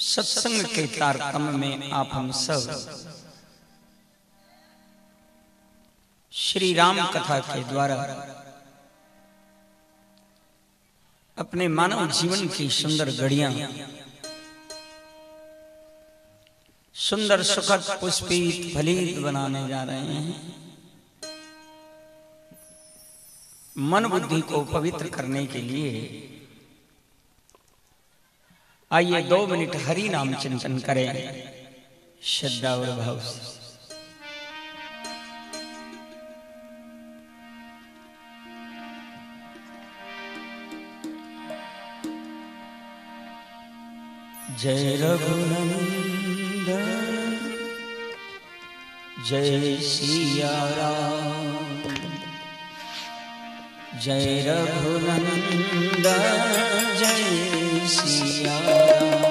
सत्संग के तारतम्य में आप हम सब। श्री राम कथा के द्वारा अपने मानव जीवन की सुंदर घड़िया, सुंदर सुखद पुष्पित फलित बनाने जा रहे हैं। मन बुद्धि को पवित्र करने के लिए आइए दो मिनट हरि नाम चिंतन करें। श्रद्धा और भाव से। जय रघुनंदन जय सिया राम जय रघुनंदन जय सिया राम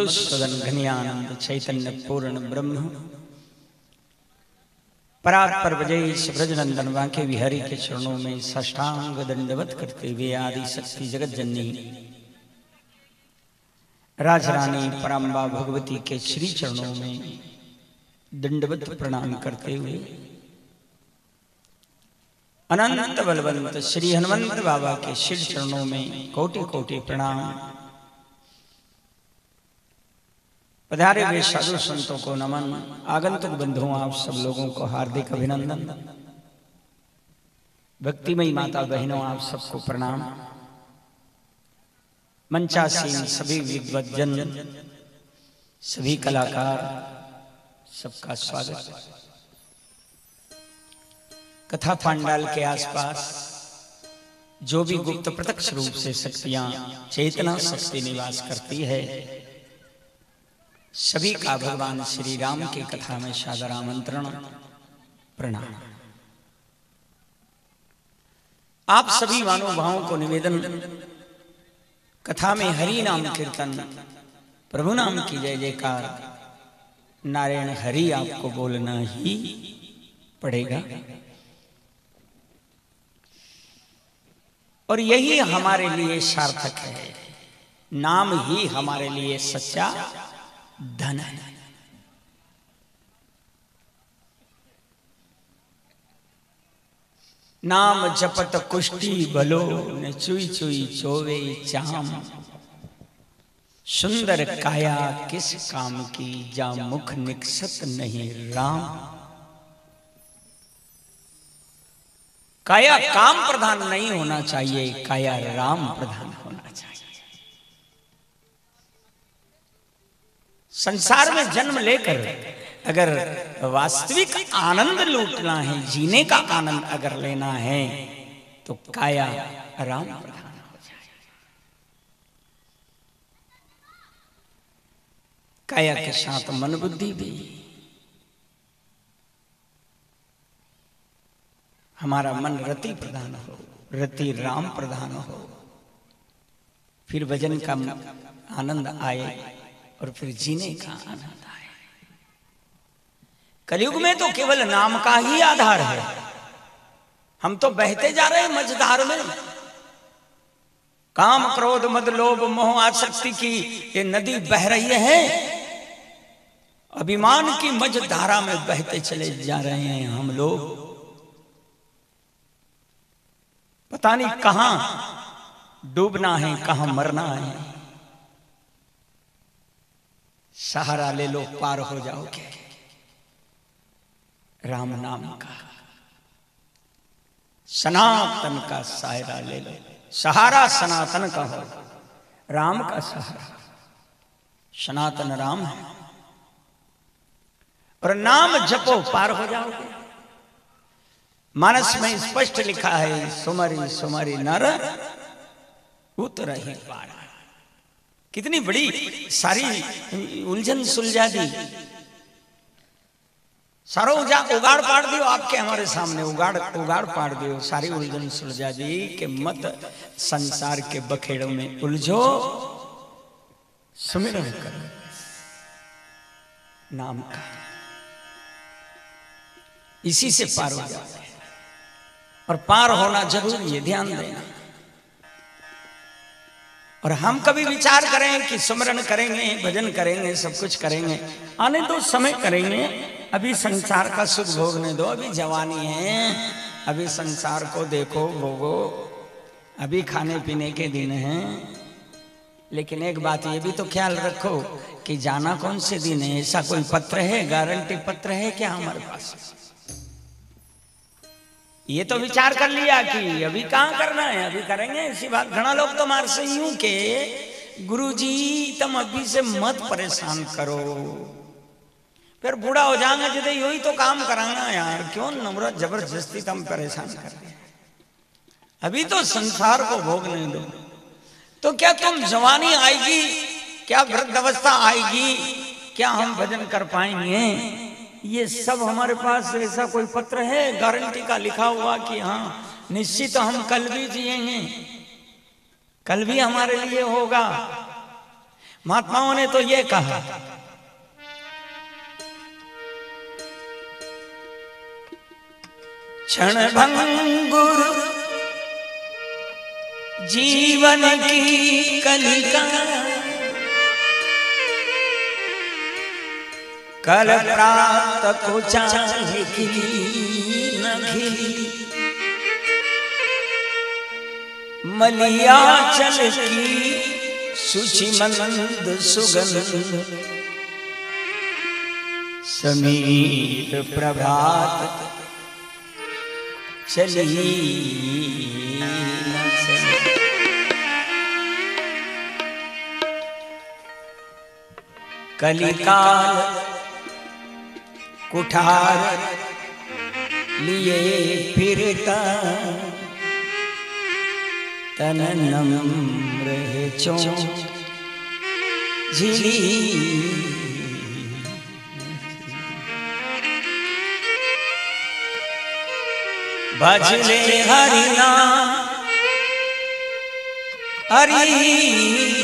मधुसूदन घनियानंद चैतन्य पूर्ण ब्रह्म वाके विहरि के चरणों में दंडवत करते हुए आदि शक्ति जगत जननी राजरानी परम्बा भगवती के श्री चरणों में दंडवत प्रणाम करते हुए अनंत बलवंत श्री हनुमंत बाबा के शिव चरणों में कोटि कोटि प्रणाम। पधारे हुए साधु संतों को नमन। आगंतुक बंधुओं आप सब लोगों को हार्दिक अभिनंदन। भक्तिमयी माता बहनों आप सबको प्रणाम। मंचासीन सभी विद्वजन सभी कलाकार सबका स्वागत। कथा पांडाल के आसपास जो भी गुप्त प्रत्यक्ष रूप से शक्तियाँ चेतना शक्ति निवास करती है सभी का भगवान श्री राम की कथा में सादर आमंत्रण, प्रणाम। आप सभी मानव को निवेदन, कथा में हरि नाम कीर्तन, प्रभु नाम की जय जयकार, नारायण हरि आपको बोलना ही पड़ेगा। और यही हमारे लिए सार्थक है, नाम ही हमारे लिए सच्चा धन है। नाम जपत कुष्टी बलो, न चुई चुई चोवे चाम। सुंदर काया किस काम की, जा मुख निकसत नहीं राम। काया काम प्रधान नहीं होना चाहिए, काया राम प्रधान होना चाहिए। संसार में जन्म लेकर अगर वास्तविक आनंद लूटना है, जीने का आनंद अगर लेना है तो काया राम प्रधान हो जाए काया के साथ मन बुद्धि भी। हमारा मन रति प्रधान हो, रति राम प्रधान हो। फिर भजन का आनंद आए। और फिर जीने का आनंद आए। कलयुग में तो केवल नाम का ही आधार है हम तो बहते जा रहे हैं मझधार में। काम क्रोध मद लोभ मोह आसक्ति की ये नदी बह रही है। अभिमान की मझ धारा में बहते चले जा रहे हैं हम लोग। पता नहीं कहाँ डूबना है कहाँ मरना है। सहारा ले लो, पार हो जाओगे। राम नाम का। सनातन का सहारा ले लो। सहारा सनातन का हो। राम का सहारा। सनातन राम है। और नाम जपो, पार हो जाओगे। मानस में स्पष्ट लिखा है, सुमरी सुमरी नर उतर ही पारा। कितनी बड़ी सारी उलझन सुलझा दी। सारो उगाड़ पाड़ दियो, आपके हमारे सामने उगाड़ उगाड़ पाड़ दियो। सारी उलझन सुलझा दी कि मत संसार के बखेड़ों में उलझो। सुमिरन करो। नाम का। इसी से पार हो जाते और पार होना ज़रूरी है, ध्यान देना। और हम कभी विचार करें कि सुमरन करेंगे, भजन करेंगे, सब कुछ करेंगे। आने दो समय करेंगे, अभी संसार का सुख भोगने दो, अभी जवानी है। अभी संसार को देखो, भोगो। अभी खाने पीने के दिन हैं। लेकिन एक बात ये भी तो ख्याल रखो कि जाना कौन से दिन है? ऐसा कोई पत्र है? गारंटी पत्र है क्या हमारे पास? ये तो विचार कर लिया कि अभी कहाँ करना है, अभी करेंगे, इसी बात। घना लोग तो मार से यूँ के गुरु जी तुम अभी से मत परेशान करो। फिर बूढ़ा हो जाएँगे जिदे यही तो काम कराना यार, क्यों नम्रत ज़बरदस्ती तुम परेशान कर अभी तो संसार को भोग नहीं दो। तो क्या तुम जवानी आएगी, क्या वृद्ध अवस्था आएगी, क्या हम भजन कर पाएँगे? ये सब हमारे पास ऐसा कोई पत्र है? गारंटी का लिखा हुआ कि हाँ निश्चित हम कल भी जिएँगे कल भी हमारे लिए होगा। महात्माओं ने तो ये कहा। क्षण भंगुर जीवन की कलिका। कल प्रात को चाहे खिली न मलिया चल की सुगंध। समीर प्रभात चली। कलिकाल कुठार लिए फिरता। तन नम्र है चो झिली। भजले हरिना हरि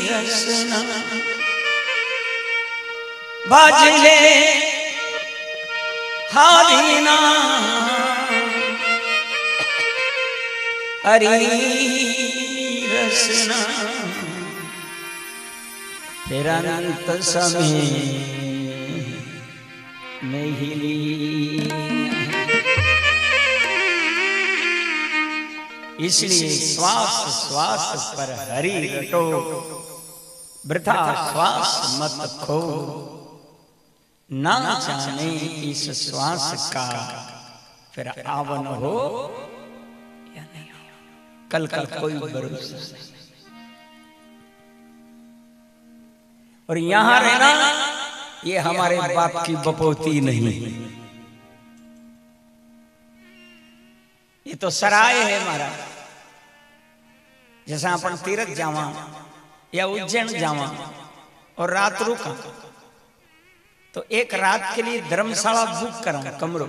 रसना भजले हरिना हरि रसना। फिर अनंत समय हिली इसलिए श्वास श्वास पर हरि रटो। वृथा श्वास मत खो। ना जाने इस श्वास का फिर आवन हो या नहीं हो। कल का कोई भरोसा नहीं। और यहाँ रहना ये हमारे बाप की बपोती नहीं। ये तो सराय है हमारा। जैसा अपन तीरथ जावा या उज्जैन जावा और रात रुका। तो एक रात के लिए धर्मशाला बुक करा कमरों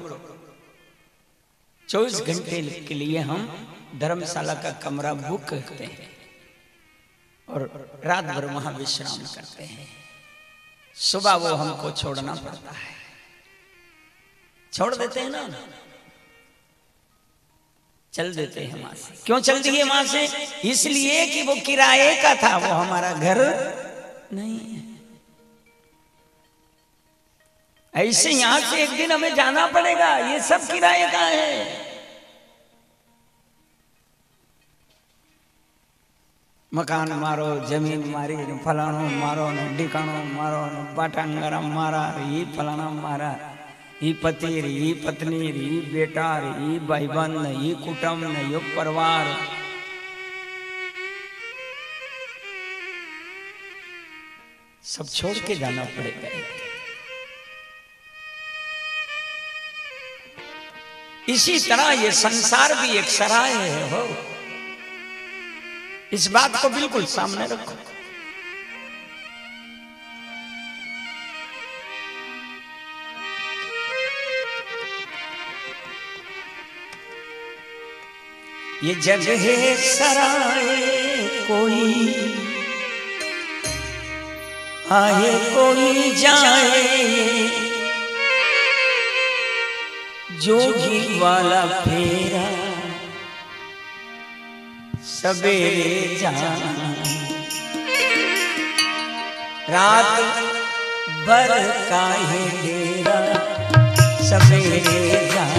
चौबीस घंटे के लिए हम धर्मशाला का कमरा बुक करते हैं और रात भर वहाँ विश्राम करते हैं। सुबह वो हमको छोड़ना पड़ता है। छोड़ देते हैं ना? चल देते हैं वहाँ से। क्यों चल दिए वहाँ से? इसलिए कि वो किराए का था, वो हमारा घर नहीं है। ऐसे यहाँ से एक दिन हमें जाना पड़ेगा। ये सब किराए का है? मकान मारो ज़मीन मारी फलानो मारो ने डिकाणो मारो ने पाटांगरा मारा। ये फलाना मारा ये पति ये पत्नी ये बेटा ये बहन ये कुटुंब ये परिवार। सब छोड़ के जाना पड़ेगा। इसी तरह ये संसार भी एक सराय है, हो। इस बात को बिल्कुल सामने रखो। ये जग है सराय, कोई आए, कोई जाए। जोगी वाला फेरा। सवेरे जाना। रात भर का ही डेरा। सवेरे जाना।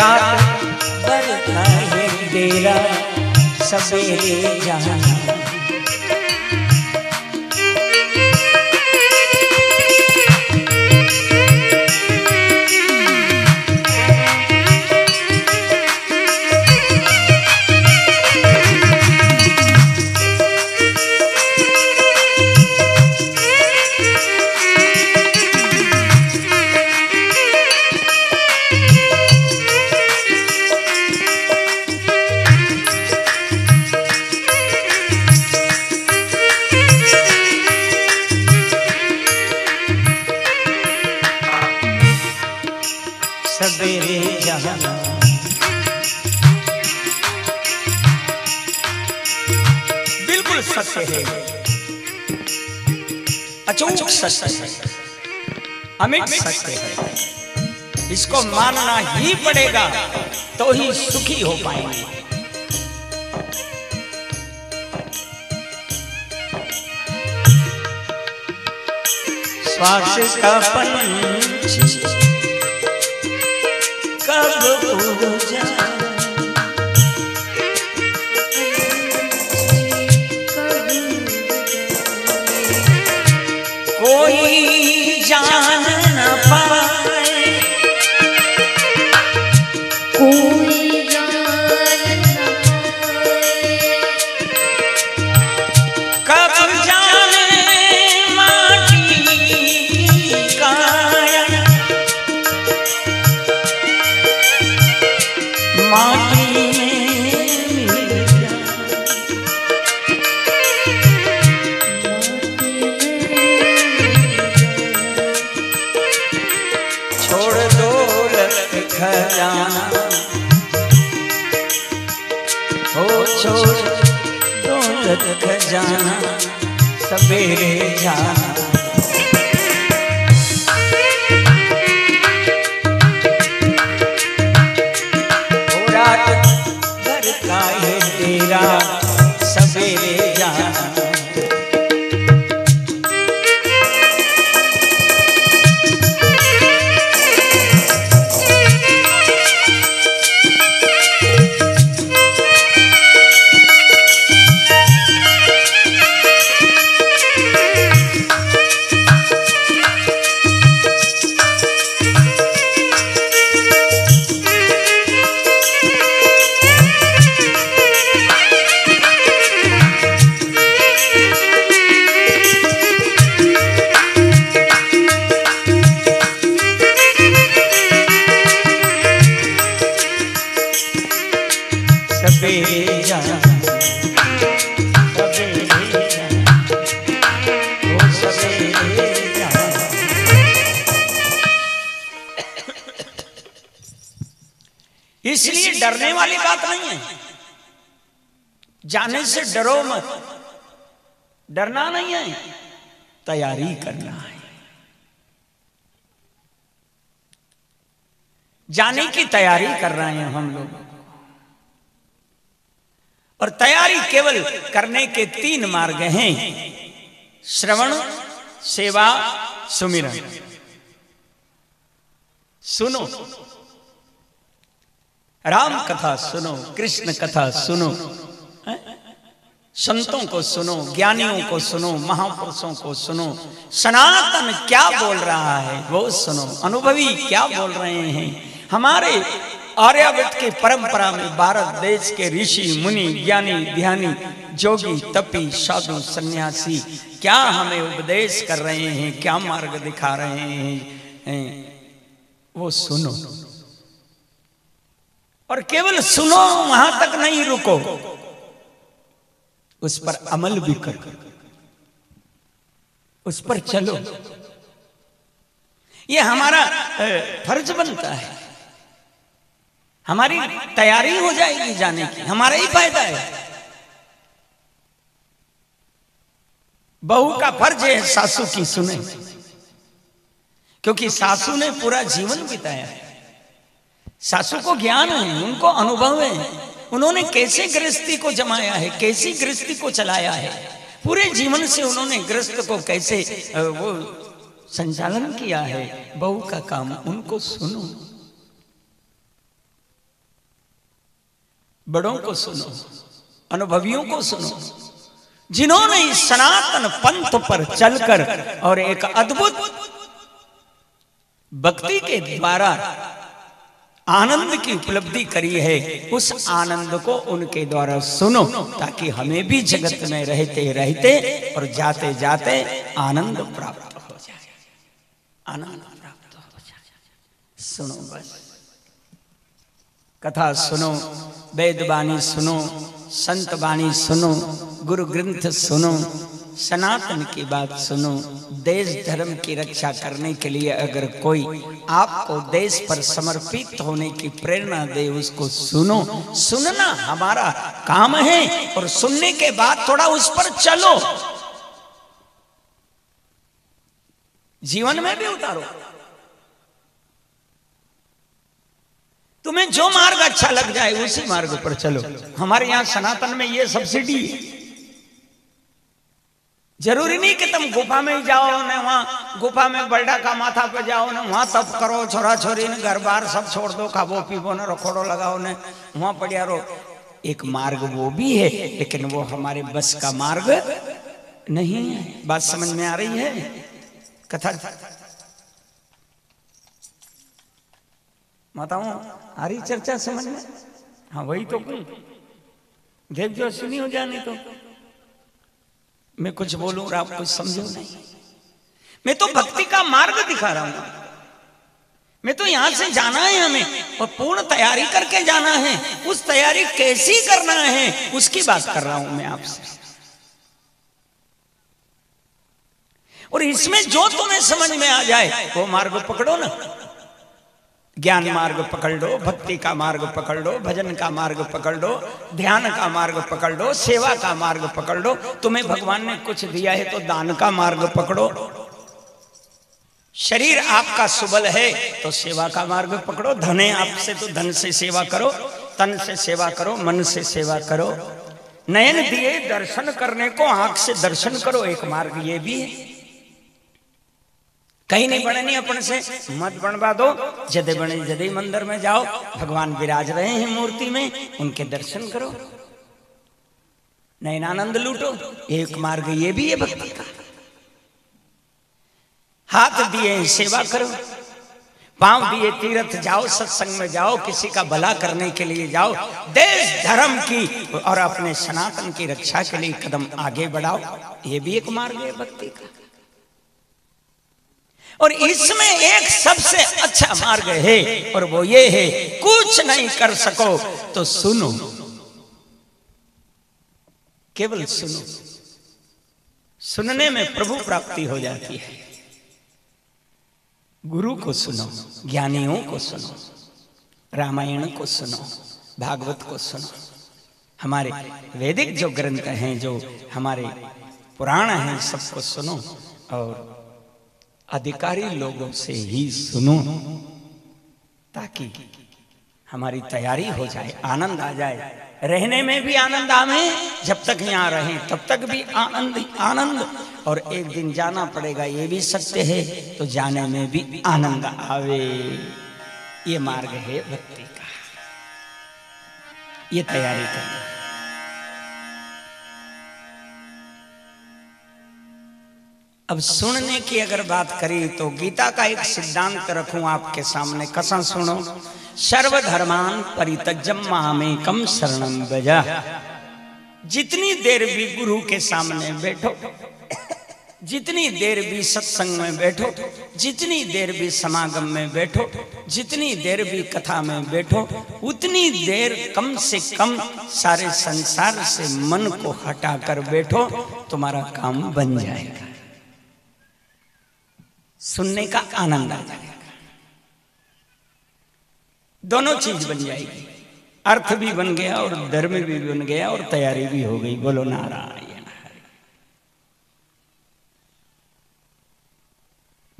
रात भर है डेरा सवेरे जाना। का दौलत खजाना सवेरे जाना। जाने से डरो मत। डरना नहीं है, तैयारी करना है। जाने की तैयारी कर रहे हैं हम लोग। और तैयारी केवल करने के तीन मार्ग हैं। श्रवण, सेवा, सुमिरन। सुनो। राम कथा सुनो, कृष्ण कथा सुनो। हैं? संतों को सुनो, ज्ञानियों को सुनो, महापुरुषों को सुनो। सनातन क्या बोल रहा है, वो सुनो। अनुभवी क्या बोल रहे हैं? हमारे आर्यावत की परंपरा में भारत देश के ऋषि, मुनि, ज्ञानी, ध्यानी, जोगी, तपी, साधु, सन्यासी, क्या हमें उपदेश कर रहे हैं, क्या मार्ग दिखा रहे हैं? वो सुनो। और केवल सुनो, वहाँ तक नहीं रुको। उस पर अमल भी करो। उस पर चलो। ये हमारा फ़र्ज़ बनता है। हमारी तैयारी हो जाएगी जाने की। हमारा ही फ़ायदा है। बहू का फ़र्ज़ है सासू की सुने। क्योंकि सासू ने पूरा जीवन बिताया है। सासू को ज्ञान है, उनको अनुभव है। उन्होंने कैसे गृहस्थी को जमाया है, कैसी गृहस्थी को चलाया है? पूरे जीवन से उन्होंने गृहस्थ को कैसे वो संचालन किया है? बहू का काम, उनको सुनो। बड़ों को सुनो, अनुभवियों को सुनो। जिन्होंने सनातन पंथ पर चलकर और एक अद्भुत भक्ति के द्वारा आनंद की उपलब्धि करी है, उस आनंद को उनके द्वारा सुनो, ताकि हमें भी जगत में रहते रहते और जाते जाते आनंद प्राप्त हो जाए। आनंद प्राप्त हो जाए। सुनो बस। कथा सुनो, वेद वाणी सुनो, संत वाणी सुनो, गुरु ग्रंथ सुनो सनातन की बात सुनो, देश धर्म की रक्षा करने के लिए अगर कोई आपको देश पर समर्पित होने की प्रेरणा दे, उसको सुनो। सुनना हमारा काम है और सुनने के बाद थोड़ा उस पर चलो। जीवन में भी उतारो। तुम्हें जो मार्ग अच्छा लग जाए, उसी मार्ग पर चलो। हमारे यहाँ सनातन में यह सब्सिडी है। ज़रूरी नहीं कि तुम गुफा में ही जाओ ने वहाँ, गुफा में बल्डा का माथा पे जाओ ने वहाँ, तप करो, छोरा छोरी ने घर बार सब छोड़ दो खाबो पीबो ने, रखोड़ो, लगाओ ने, वहाँ पड़िया रो एक मार्ग वो भी है, लेकिन वो हमारे बस का मार्ग नहीं है। बात समझ में आ रही है? कथा। माताओं, आ रही चर्चा समझ में? हाँ वही तो देव जो सुनी हो जाने तो। मैं कुछ बोलूँ और आप कुछ समझो नहीं। मैं तो भक्ति का मार्ग दिखा रहा हूँ। मैं तो यहाँ से जाना है हमें और पूर्ण तैयारी करके जाना है। उस तैयारी कैसी करना है उसकी बात कर रहा हूँ मैं आपसे। और इसमें जो तुम्हें समझ में आ जाए वो मार्ग पकड़ो ना। ज्ञान मार्ग पकड़ लो, भक्ति का मार्ग पकड़ लो, भजन का मार्ग पकड़ लो, ध्यान का मार्ग पकड़ लो, सेवा का मार्ग पकड़ लो। तुम्हें भगवान ने कुछ दिया है तो दान का मार्ग पकड़ो। शरीर आपका सुबल है तो सेवा का मार्ग पकड़ो। धने आपसे तो धन से सेवा करो, तन से सेवा करो, मन से सेवा करो। नयन दिए दर्शन करने को, आँख से दर्शन करो, एक मार्ग ये भी है। कहीं नहीं बढ़नी अपन से। मत बनवा दो। जदे बने, जदे मंदिर में जाओ, भगवान विराज रहे हैं मूर्ति में, उनके दर्शन करो। नयन आनंद लूटो। एक मार्ग ये भी है भक्ति का। हाथ दिए, सेवा करो। पाँव दिए, तीर्थ जाओ, सत्संग में जाओ, किसी का भला करने के लिए जाओ। देश, धर्म की और अपने सनातन की रक्षा के लिए कदम आगे बढ़ाओ। ये भी एक मार्ग है भक्ति का। और इसमें एक सबसे अच्छा मार्ग है और वो ये है, कुछ नहीं कर सको तो सुनो। केवल सुनो। सुनने में प्रभु प्राप्ति हो जाती है। गुरु को सुनो, ज्ञानियों को सुनो, रामायण को सुनो, भागवत को सुनो। हमारे वैदिक जो ग्रंथ हैं, जो हमारे पुराण हैं, सबको सुनो और अधिकारी लोगों से ही सुनो ताकि हमारी तैयारी हो जाए आनंद आ जाए। रहने में भी आनंद आवे जब तक यहाँ रहे तब तक भी आनंद आनंद। और एक दिन जाना पड़ेगा ये भी सत्य है तो जाने में भी आनंद आवे। ये मार्ग है भक्ति का। ये तैयारी करना। अब सुनने की अगर बात करी तो गीता का एक सिद्धांत रखूँ आपके सामने कसा सुनो। सर्वधर्मान परितजम महामेकम शरणम बजा जितनी देर भी गुरु के सामने बैठो, जितनी देर भी सत्संग में बैठो, जितनी देर भी समागम में बैठो, जितनी देर भी कथा में बैठो, उतनी देर कम से कम सारे संसार से मन को हटाकर बैठो, तुम्हारा काम बन जाएगा। सुनने का आनंद आ जाएगा। दोनों चीज़ बन जाएगी। अर्थ भी बन गया और धर्म भी बन गया और तैयारी भी हो गई। बोलो, नारायण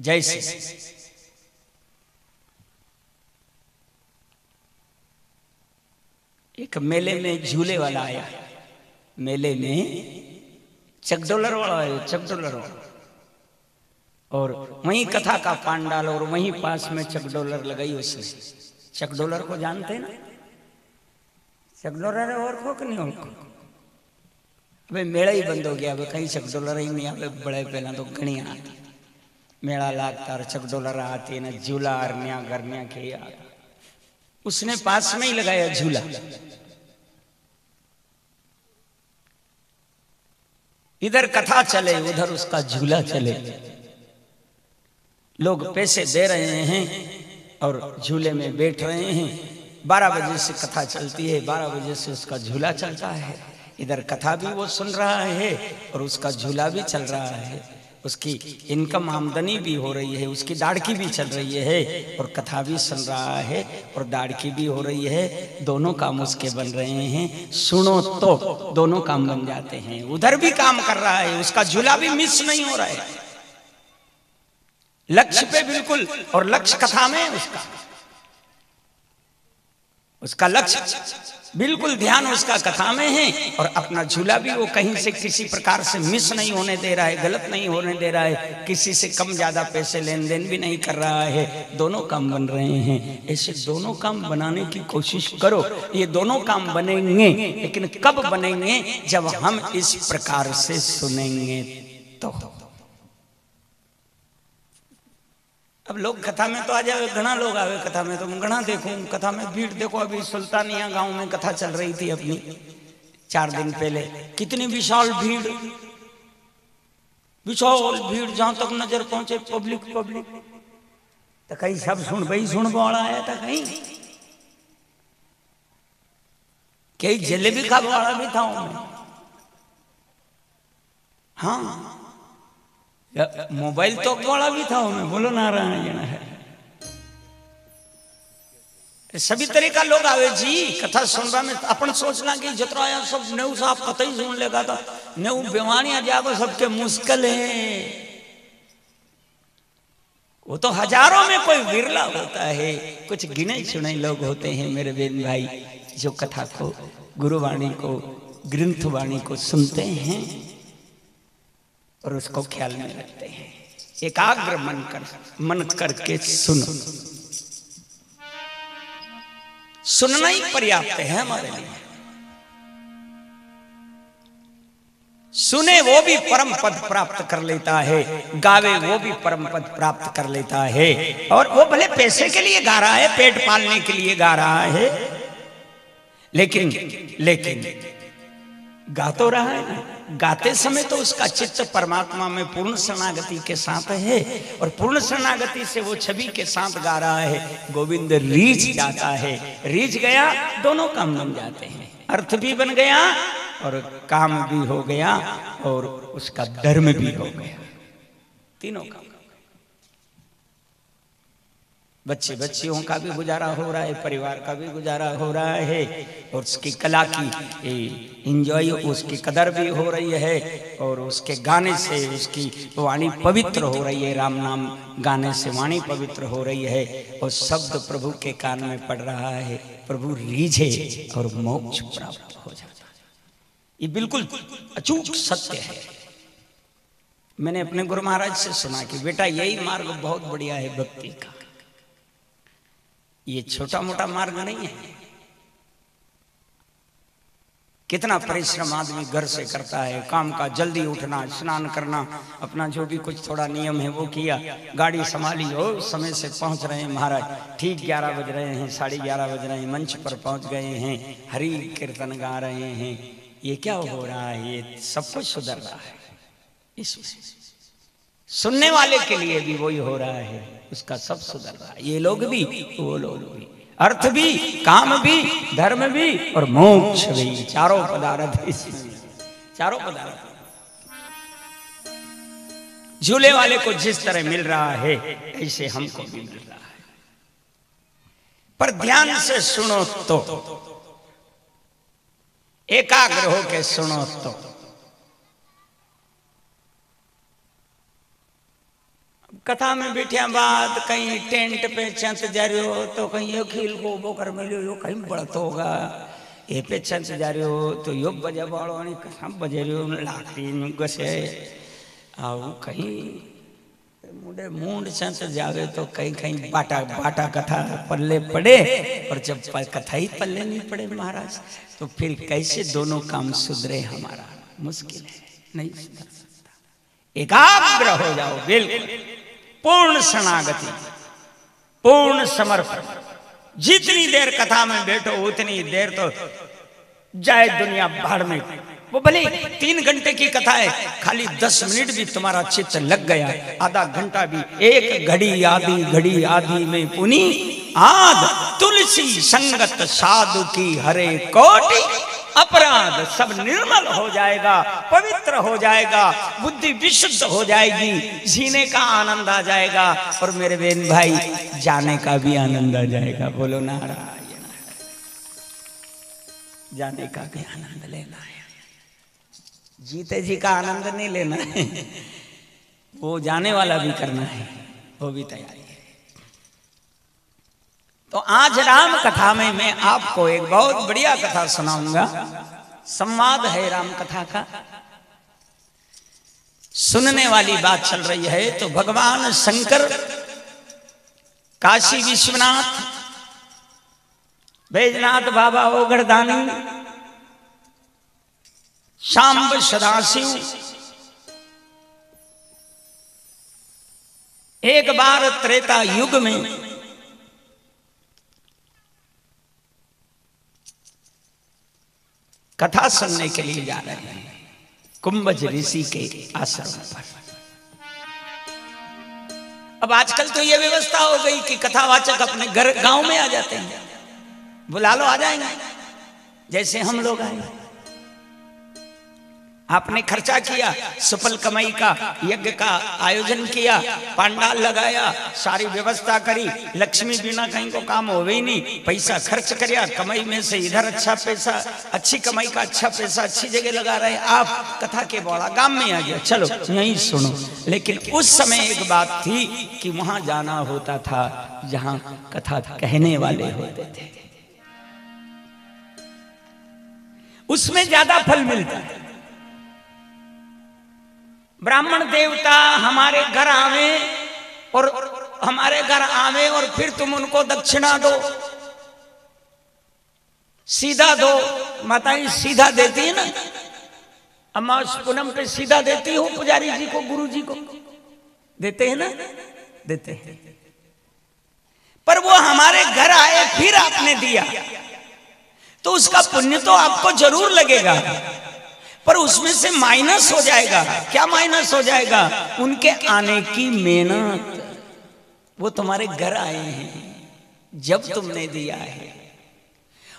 जैसे एक मेले में झूले वाला आया। मेले में चकडोलर वाला आया चकडोलर वाला। और वहीं कथा का पांडाल और वहीं पास में चकडोलर लगाई उसने चकडोलर को जानते ना? चकडोलर और को कि नहीं और को अबे मेला ही बंद हो गया। अब कहीं चकडोलर ही नहीं आवे बड़े पहला तो घनी आती मेला लागता और चकडोलर आती ना। झूला अरनिया गरनिया के आता उसने पास में ही लगाया झूला। इधर कथा चले, उधर उसका झूला चले। लोग पैसे दे रहे हैं और झूले में बैठ रहे हैं। बारह बजे से कथा चलती है, बारह बजे से उसका झूला चलता है। इधर कथा भी वो सुन रहा है और उसका झूला भी चल रहा है। उसकी इनकम आमदनी भी हो रही है, उसकी दाड़की भी चल रही है और कथा भी सुन रहा है और दाड़की भी हो रही है। दोनों काम उसके बन रहे हैं। सुनो तो दोनों काम बन जाते हैं। उधर भी काम कर रहा है, उसका झूला भी मिस नहीं हो रहा है। लक्ष्य पे बिल्कुल और लक्ष्य कथा में उसका। उसका लक्ष्य बिल्कुल ध्यान उसका कथा में है और अपना झूला भी वो कहीं से किसी प्रकार से मिस नहीं होने दे रहा है, गलत नहीं होने दे रहा है, किसी से कम ज़्यादा पैसे लेन देन भी नहीं कर रहा है, दोनों काम बन रहे हैं। ऐसे दोनों काम बनाने की कोशिश करो, ये दोनों काम बनेंगे, लेकिन कब बनेंगे, जब हम इस प्रकार से सुनेंगे तो। अब लोग कथा में तो आ जाए घना लोग आवे कथा में तो मैं घना देखूँ, कथा में भीड़ देखो, अभी सुल्तानिया गाँव में कथा चल रही थी अपनी, चार दिन पहले। कितनी विशाल भीड़ विशाल भीड़, जहाँ तक नज़र पहुँचे, पब्लिक पब्लिक। तो कहीं सब सुन, भाई सुन वाला आया था कहीं। कई जलेबी खा वाला भी था हाँ। मोबाइल तो वाला भी था उनमें बोलो नारायण जन है सभी तरह का लोग आवे, जी, कथा सुनवा में, अपन सोचना कि जतरा आया सब नेऊ साहब कथा ही सुन लेगा था नेऊ बीमारियाँ जागो, सबके मुश्किल है। वो तो हज़ारों में कोई विरला होता है। कुछ गिने चुने लोग होते हैं, मेरे बेन भाई, जो कथा को, गुरुवाणी को, ग्रंथवाणी को सुनते हैं। और उसको ख्याल में रखते हैं। एकाग्र मन कर, मन करके सुनो। सुनना ही पर्याप्त है हमारे लिए। सुने वो भी परम पद प्राप्त कर लेता है, गावे वो भी परम पद प्राप्त कर लेता है। और वो भले पैसे के लिए गा रहा है, पेट पालने के लिए गा रहा है, लेकिन लेकिन, गा तो रहा है ना। गाते समय तो उसका चित्त परमात्मा में पूर्ण शरणागति के साथ है और पूर्ण शरणागति से वो छवि के साथ गा रहा है। गोविंद रीझ जाता है। रीझ गया, दोनों काम बन जाते हैं। अर्थ भी बन गया और काम भी हो गया और उसका धर्म भी हो गया। तीनों काम। बच्चे बच्चियों का भी गुजारा हो रहा है, परिवार का भी गुजारा हो रहा है, और उसकी कला की इंजॉय उसकी कदर भी हो रही है, और उसके गाने से उसकी वाणी पवित्र हो रही है, राम नाम गाने से वाणी पवित्र हो रही है, और शब्द प्रभु के कान में पड़ रहा है, प्रभु रीझे और मोक्ष प्राप्त हो जाता है। ये बिल्कुल अचूक सत्य है। मैंने अपने गुरु महाराज से सुना कि बेटा यही मार्ग बहुत बढ़िया है, भक्ति का। ये छोटा मोटा मार्ग नहीं है। कितना परिश्रम आदमी घर से करता है, काम का जल्दी उठना, स्नान करना, अपना जो भी कुछ थोड़ा नियम है वो किया, गाड़ी संभाली हो समय से पहुँच रहे हैं महाराज, ठीक ग्यारह बज रहे हैं, साढ़े ग्यारह बज रहे हैं, मंच पर पहुँच गए हैं, हरि कीर्तन गा रहे हैं, ये क्या हो रहा है, ये सब कुछ सुधर रहा है। सुनने वाले के लिए भी वही हो रहा है। उसका सब सुधर रहा है। ये लोग भी, वो लोग भी। अर्थ भी, काम भी, धर्म भी और मोक्ष भी। चारों पदार्थ चारों पदार्थ झूले वाले को जिस तरह मिल रहा है, ऐसे हमको भी मिल रहा है। पर ध्यान से सुनो तो एकाग्र होके सुनो तो। कथा में बैठिया बात, कहीं टेंट पे रहे हो तो कहीं यो खील को बोकर मिलो यो कहीं बढ़त होगा। ये पे रहे हो तो यो बजे वालों ने रहे हो लाकड़ी गसे आओ कहीं मुंडे मूंड चंत जावे तो कहीं कहीं बाटा बाटा कथा पल्ले पड़े। और जब कथा ही पल्ले नहीं पड़े महाराज तो फिर कैसे दोनों काम सुधरे हमारा? मुश्किल है, नहीं सुधर सकता। एकाग्र हो जाओ, बिल्कुल। पूर्ण शरणागति पूर्ण समर्पण। जितनी देर कथा में बैठो, उतनी देर तो जाए दुनिया भर में। वो भले तीन घंटे की कथा है, खाली दस मिनट भी तुम्हारा चित्त लग गया, आधा घंटा भी। एक घड़ी आधी घड़ी आधी में पुनी। आद तुलसी संगत साधु की हरे कोटि। अपराध सब निर्मल हो जाएगा, पवित्र हो जाएगा, बुद्धि विशुद्ध हो जाएगी, जीने का आनंद आ जाएगा। और मेरे बहन भाई, जाने का भी आनंद आ जाएगा, बोलो नारायण। जाने का भी आनंद लेना है। जीते जी का आनंद नहीं लेना है। वो जाने वाला भी करना है, वो भी तैयारी। तो आज राम कथा में मैं आपको एक बहुत बढ़िया कथा सुनाऊँगा। संवाद है राम कथा का। सुनने वाली बात चल रही है तो भगवान शंकर, काशी विश्वनाथ, बैजनाथ बाबा ओगरदानी, शाम्ब सदाशिव, एक बार त्रेता युग में कथा सुनने के लिए जा रहे हैं। कुंभज ऋषि के आश्रम पर। अब आजकल तो यह व्यवस्था हो गई कि कथावाचक अपने घर, गाँव में आ जाते हैं। बुला लो, आ जाएँगे। जैसे हम लोग आए। आपने खर्चा किया, सफल कमाई का, यज्ञ का आयोजन किया, पांडाल लगाया, सारी व्यवस्था करी, लक्ष्मी बिना कहीं को काम हो ही नहीं, पैसा खर्च कराया, कमाई में से इधर अच्छा पैसा, अच्छी कमाई का अच्छा पैसा, अच्छी जगह लगा रहे, आप कथा के बड़ा गाँव में आ गया चलो, यही सुनो। लेकिन उस समय एक बात थी कि वहाँ जाना होता था जहाँ कथा कहने वाले होते थे। उसमें ज़्यादा फल मिलता है ब्राह्मण देवता हमारे घर आवे और हमारे घर आवे और फिर तुम उनको दक्षिणा दो, सीधा दो। माताएँ सीधा देती है ना? अम्मा पूनम पे सीधा देती हो पुजारी जी को, गुरु जी को? देते हैं ना? देते हैं। पर वो हमारे घर आए, फिर आपने दिया। तो उसका पुण्य तो आपको ज़रूर लगेगा। पर उसमें से माइनस हो जाएगा। क्या माइनस हो जाएगा? उनके आने की मेहनत। वो तुम्हारे घर आए हैं, जब तुमने दिया है।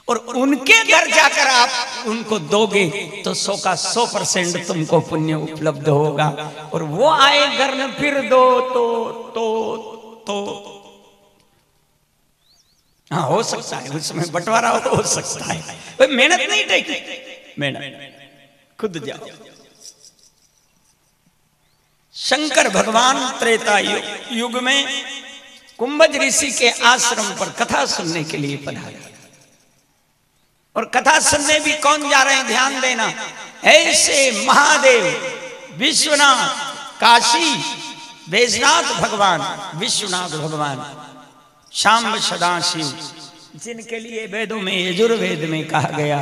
और उनके घर जाकर आप उनको दोगे तो सौ का सौ परसेंट तुमको पुण्य उपलब्ध होगा। और वो आए घर में, फिर दो तो तो तो। हाँ हो सकता है, उसमें बंटवारा हो सकता है। मेहनत नहीं टेकी मेहनत। खुद जाओ। शंकर भगवान त्रेता युग, युग में कुंभज ऋषि के आश्रम पर कथा सुनने के लिए पधारे। और कथा सुनने भी कौन जा रहे हैं? ध्यान देना। ऐसे महादेव विश्वनाथ काशी बैजनाथ भगवान विश्वनाथ भगवान शाम सदाशिव जिनके लिए वेदों में यजुर्वेद में कहा गया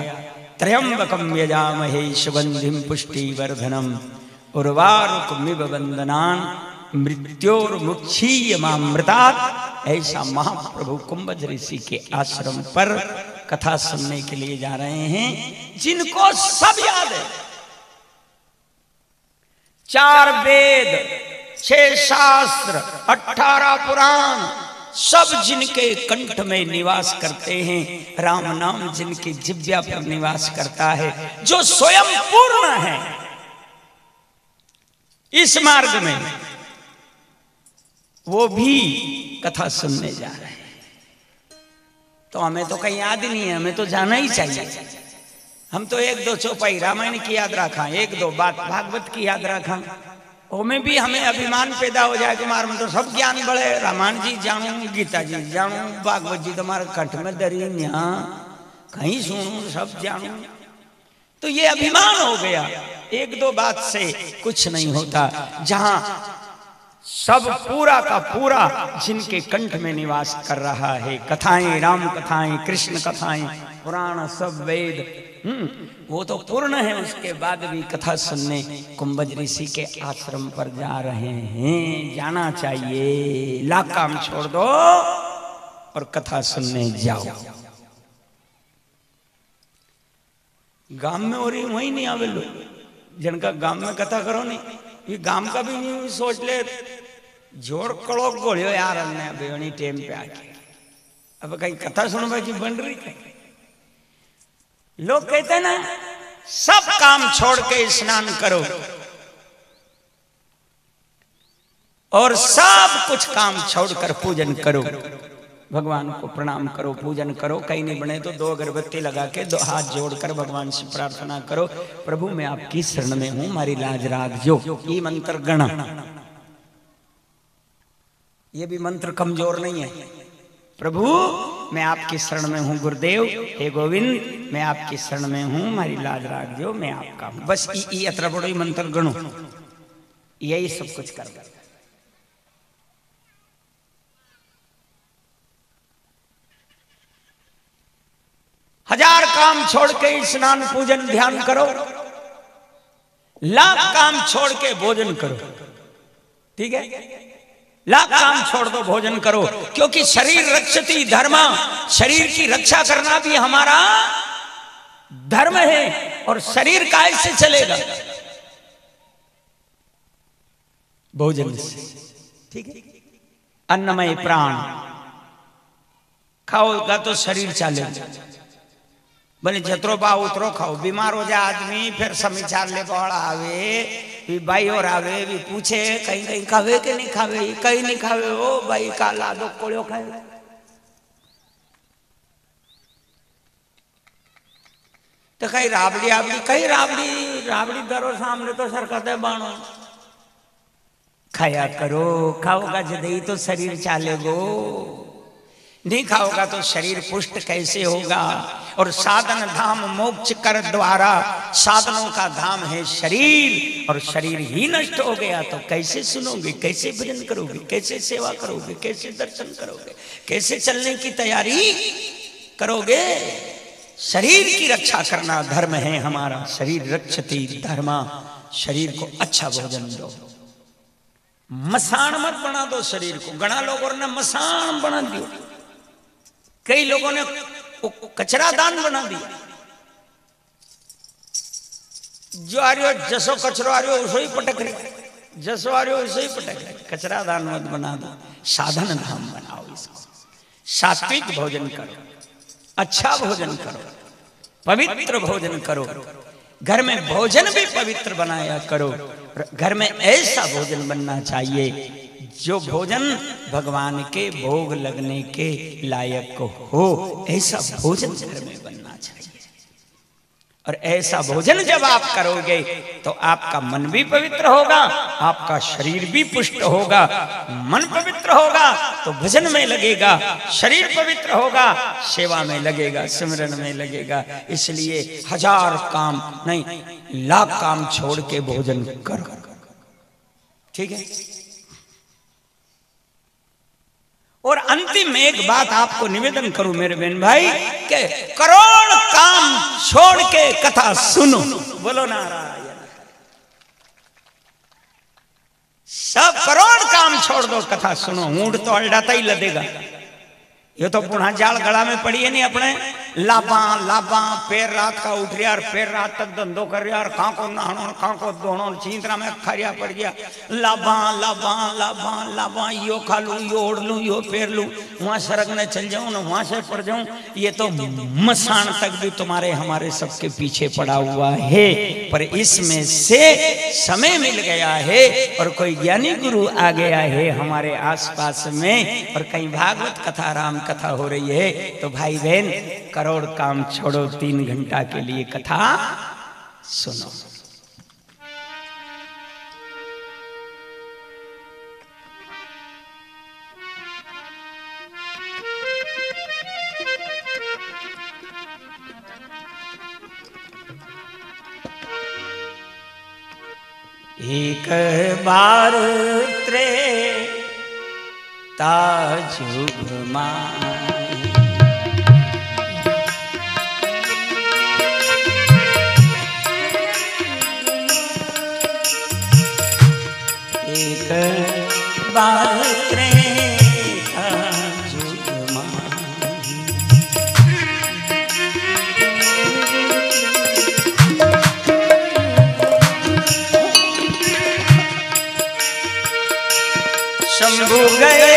त्रयंबकम यजामहे सुगंधिम पुष्टि वर्धनम उर्वारुकमिव वंदनान मृत्योर्मुक्षीयमामृतात् ऐसा महाप्रभु कुंभज ऋषि के आश्रम पर कथा सुनने के लिए जा रहे हैं, जिनको सब याद है। चार वेद, छह शास्त्र, अठारह पुराण सब जिनके कंठ में निवास करते हैं, राम नाम जिनकी जिव्या पर निवास करता है, जो स्वयं पूर्ण है। इस मार्ग में वो भी कथा सुनने जा रहे हैं। तो हमें तो कहीं याद नहीं है, हमें तो जाना ही चाहिए। हम तो एक दो चौपाई रामायण की याद रखा, एक दो बात भागवत की याद रखा। में भी हमें अभिमान पैदा हो जाए कि मार में तो सब ज्ञान बढ़े। रामायण जी जानू गीता जी जानू भागवत जी तुम्हारे कंठ में दरी यहाँ कहीं सुनू, सब जानू। तो ये अभिमान हो गया। एक दो बात से कुछ नहीं होता। जहाँ सब पूरा का पूरा जिनके कंठ में निवास कर रहा है, कथाएँ, राम कथाएँ, कृष्ण कथाएँ, पुराण सब वेद वो तो पूर्ण है, उसके बाद भी कथा सुनने कुंभज ऋषि के आश्रम पर जा रहे हैं। जाना चाहिए। ला काम छोड़ दो और कथा सुनने जाओ। गाँव में हो रही वही नहीं आवे लोग। जिनका गाँव में कथा करो नहीं, ये गाँव का भी नहीं सोच ले। ज़ोर कड़ो गोलियो यार बेवनी टेम पे आके। अब कहीं कथा सुनवा की बन रही कहीं लोग कहते हैं ना, सब काम छोड़ के स्नान करो। और सब कुछ काम छोड़कर पूजन करो। भगवान को प्रणाम करो, पूजन करो। कहीं नहीं बने तो दो अगरबत्ती लगा के दो हाथ जोड़कर भगवान से प्रार्थना करो, प्रभु, मैं आपकी शरण में हूँ, मारी लाज राग जो, ये मंत्र गण। ये भी मंत्र कमज़ोर नहीं है। प्रभु मैं आपकी शरण में हूँ, गुरुदेव। हे गोविंद, मैं आपकी शरण में हूँ, मारी लाज राग जो मैं आपका हूँ। बस अത്ര बड़ो मंत्र गणो। यही सब कुछ कर। हज़ार काम छोड़ के स्नान पूजन ध्यान करो। लाख काम छोड़ के भोजन करो। ठीक है? लाख काम छोड़ दो, भोजन करो। क्योंकि शरीर रक्षती धर्म, शरीर की रक्षा करना भी हमारा धर्म है और शरीर काय से चलेगा। भोजन से। ठीक है? अन्नमय प्राण। खाओगा तो शरीर चलेगा बोले जतरो बा, उतरो खाओ। बीमार हो जाए आदमी, फिर समाचार ले बड़ आवे। भाई और आवे भी पूछे, कहीं कहीं खावे के नहीं खावे कहीं नहीं खावे, ओ भाई का लादो कोड़ियो खाए तो कहीं राबड़ी, आबड़ी, कहीं राबड़ी राबड़ी दरो सामने तो सरकते बाणो। खाया करो खाओगा जदई तो शरीर चालेगो। नहीं खाओगा तो शरीर पुष्ट कैसे होगा। और साधन धाम मोक्ष कर द्वारा साधनों का धाम है शरीर। और शरीर ही नष्ट हो गया तो कैसे सुनोगे? कैसे भजन करोगे? कैसे सेवा करोगे? कैसे दर्शन करोगे? कैसे चलने की तैयारी करोगे? शरीर की रक्षा करना धर्म है हमारा। शरीर रक्षती धर्मा। शरीर को अच्छा भोजन दो। मसान मत बना दो शरीर को। घना लोगों ने मसान बना दियो। कई लोगों ने कचरा दान बना दिया। जो आ रही हो, जसो कचरो आ रही हो, उसो ही पटक रहे। जसो आ रही हो, उसो ही पटक रहे। कचरा दान मत बना दो, साधन धाम बनाओ इसको। सात्विक भोजन करो अच्छा भोजन करो, पवित्र भोजन करो। घर में भोजन भी पवित्र बनाया करो। घर में ऐसा भोजन बनना चाहिए जो भोजन भगवान के भोग लगने के लायक हो, ऐसा भोजन घर में बनना चाहिए। और ऐसा भोजन जब आप करोगे तो आपका मन भी पवित्र होगा, आपका शरीर भी पुष्ट होगा, मन पवित्र होगा तो भजन में लगेगा, शरीर पवित्र होगा, सेवा में लगेगा, सिमरन में लगेगा। इसलिए हज़ार काम, नहीं, लाख काम छोड़ के भोजन करो। ठीक है? और अंतिम में एक बात आपको निवेदन करूँ मेरे बहन भाई के करोड़ काम छोड़ के कथा सुनो। बोलो नारायण। सब करोड़ काम छोड़ दो कथा सुनो। ऊँट तो अल्डाता ही लदेगा ये तो पुनः जाल गला में पड़ी है नहीं अपने। लापा लापा पेर रात का उठ रहा और पेर रात तक धंधो कर रहा और कहाँ को नहानो कहाँ को धोनो चींतरा में खरिया पड़ गया। लाभा लाभा लाभा लाभा यो खा लू, यो ओढ़ लू, यो पेर लू, वहाँ सड़क में चल जाऊँ, ना वहाँ से पड़ जाऊँ। ये तो मसान तक भी तुम्हारे, हमारे सबके पीछे पड़ा हुआ है। पर इसमें से समय मिल गया है, और कोई ज्ञानी गुरु आ गया है हमारे आसपास में, और कहीं भागवत कथा राम कथा हो रही है तो भाई बहन करोड़ काम छोड़ो, तीन घंटा के लिए कथा सुनो। एक बार त्रे ताजुग माई एक बार त्रे ताजुग माई शंभु गए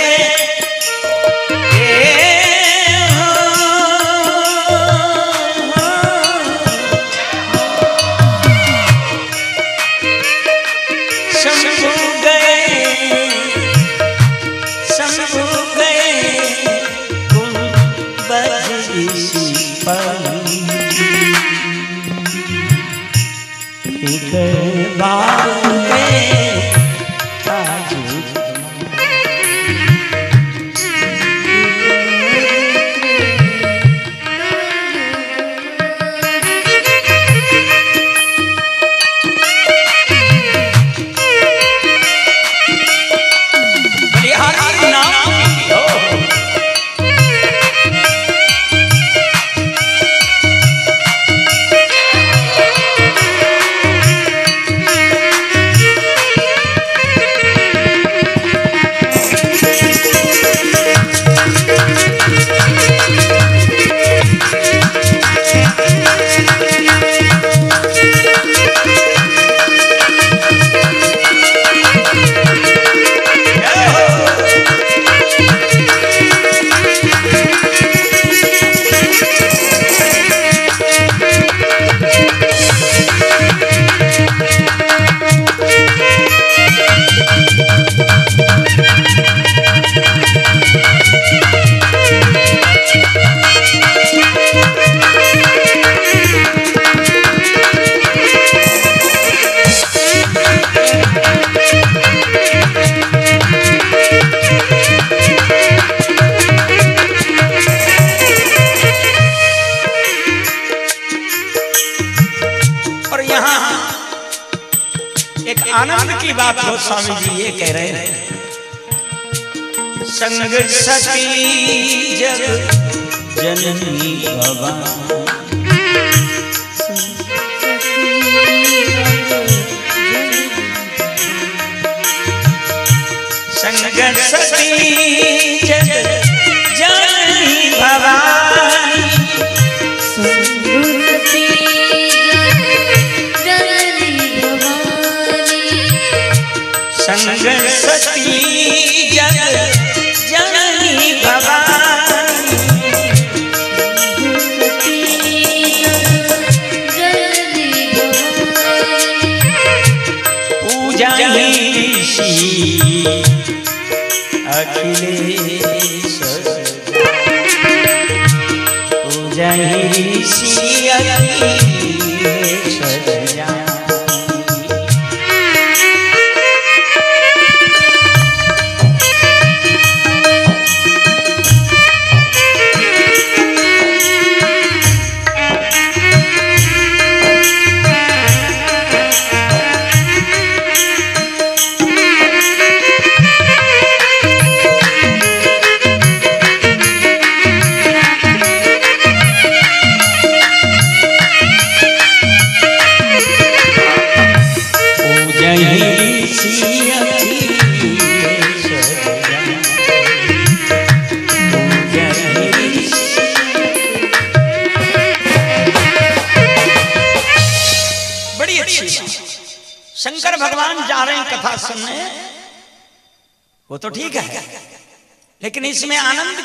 संग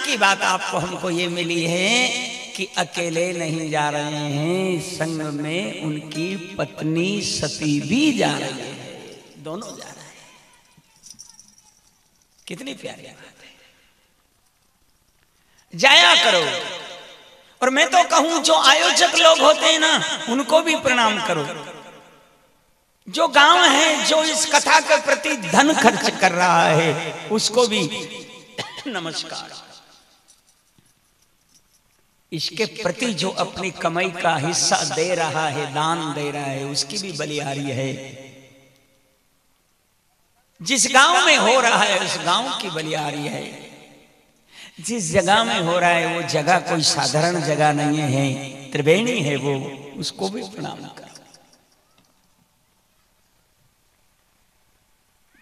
की बात आपको, हमको ये मिली है कि अकेले नहीं जा रहे हैं, संग में उनकी पत्नी सती भी जा रही है। दोनों जा रहे हैं। कितनी प्यारी बात है। जाया करो। और मैं तो कहूँ, जो आयोजक लोग होते हैं ना, उनको भी प्रणाम करो। जो गाँव है, जो इस कथा के प्रति धन खर्च कर रहा है, उसको भी नमस्कार। इसके प्रति जो अपनी कमाई का हिस्सा दे रहा है दान दे रहा है उसकी भी बलिहारी है। जिस गाँव में हो रहा है उस गाँव की बलिहारी है। जिस जगह में हो रहा है वो जगह कोई साधारण जगह नहीं है। त्रिवेणी है वो उसको भी प्रणाम कर।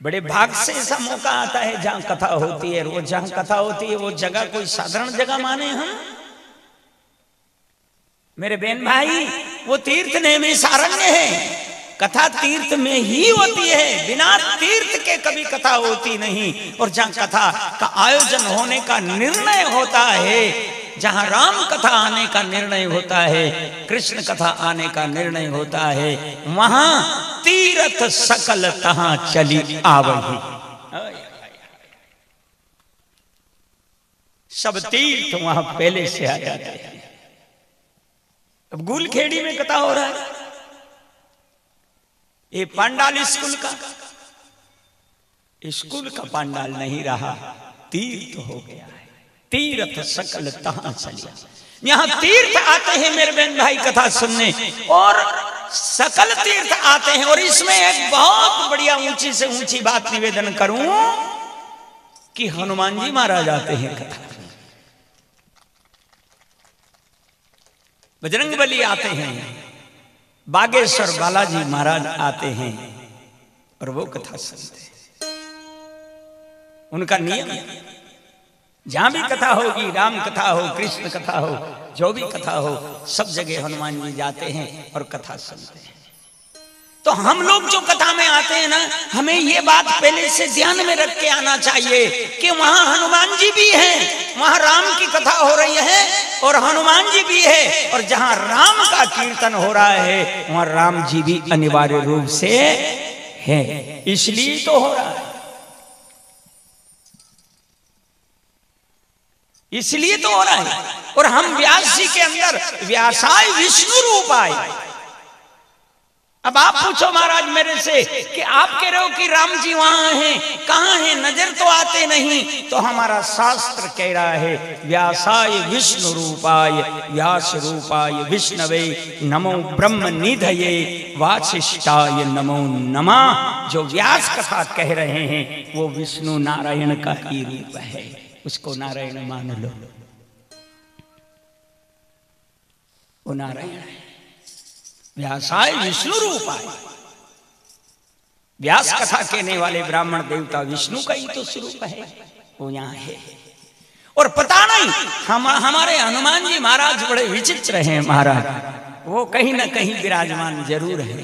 बड़े भाग से ऐसा मौका आता है जहाँ कथा होती है रोज जहाँ कथा होती है वो जगह कोई साधारण जगह माने हम? मेरे बहन भाई वो तीर्थ नेमी सारण्य है। कथा तीर्थ में ही होती है। बिना तीर्थ के कभी कथा होती नहीं। और जहाँ कथा का आयोजन होने का निर्णय होता है जहाँ राम कथा आने का निर्णय होता है कृष्ण कथा आने का निर्णय होता है वहाँ तीर्थ सकल तहां चली आवही। सब तीर्थ वहाँ पहले से आ जाते हैं। अब गुलखेड़ी में कथा हो रहा है। ये पांडाल स्कूल का। स्कूल का पांडाल नहीं रहा, तीर्थ हो गया है। तीर्थ सकल तहां चलिया। यहाँ तीर्थ आते हैं मेरे बहन भाई कथा सुनने। और सकल तीर्थ आते हैं, और इसमें एक बहुत बढ़िया ऊँची से ऊँची बात निवेदन करूँ कि हनुमान जी महाराज आते हैं कथा। बजरंग बली आते हैं। बागेश्वर बालाजी महाराज आते हैं। और वो कथा सुनते हैं। उनका नियम, जहाँ भी कथा होगी, राम कथा हो, कृष्ण कथा हो, जो भी कथा हो, सब जगह हनुमान जी जाते हैं और कथा सुनते हैं। तो हम लोग जो कथा में आते हैं ना, हमें ये बात पहले से ध्यान में रख के आना चाहिए कि वहाँ हनुमान जी भी हैं, वहाँ राम की कथा हो रही है और हनुमान जी भी है, और जहाँ राम का कीर्तन हो रहा है, वहाँ राम जी भी अनिवार्य रूप से है। इसलिए तो हो रहा है। इसलिए तो हो रहा है। और हम व्यास जी के अंदर व्यासाय विष्णु रूप आए। अब आप पूछो महाराज मेरे से कि आप कह रहे हो कि राम जी वहाँ हैं, कहाँ हैं? नज़र तो आते नहीं। तो हमारा शास्त्र कह रहा है, व्यासाय विष्णु रूपाय, व्यास रूपाय विष्णवे नमो ब्रह्म निधये, वासिष्ठाय नमो नमा। जो व्यास कथा कह रहे हैं, वो विष्णु नारायण का ही रूप है। उसको नारायण मान लो। वो नारायण है। व्यासाय विष्णु रूप आए व्यास कथा कहने वाले ब्राह्मण देवता विष्णु का ही तो स्वरूप है। वो यहाँ है। और पता नहीं, हम हमारे हनुमान जी महाराज बड़े विचित्र हैं महाराज। वो कहीं ना कहीं विराजमान ज़रूर है।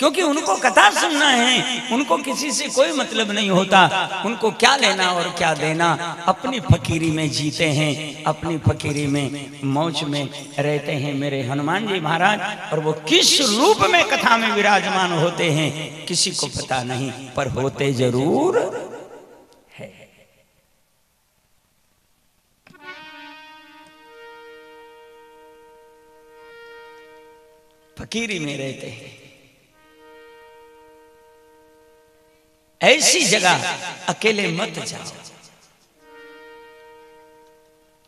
क्योंकि उनको कथा सुनना है, उनको किसी से कोई मतलब नहीं होता। उनको क्या लेना और क्या देना? अपनी फकीरी में जीते हैं, अपनी फकीरी में मौज में रहते हैं मेरे हनुमान जी महाराज, और वो किस रूप में कथा में विराजमान होते हैं, किसी को पता नहीं, पर होते ज़रूर है। फकीरी में रहते हैं। ऐसी जगह अकेले मत जाओ।